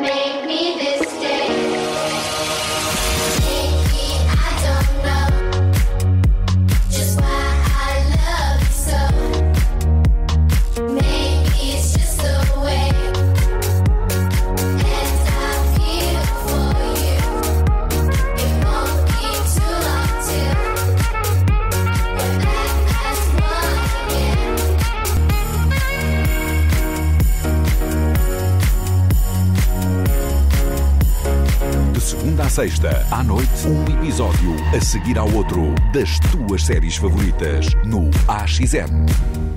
make me this. Segunda à sexta, à noite, um episódio a seguir ao outro, das tuas séries favoritas, no AXN.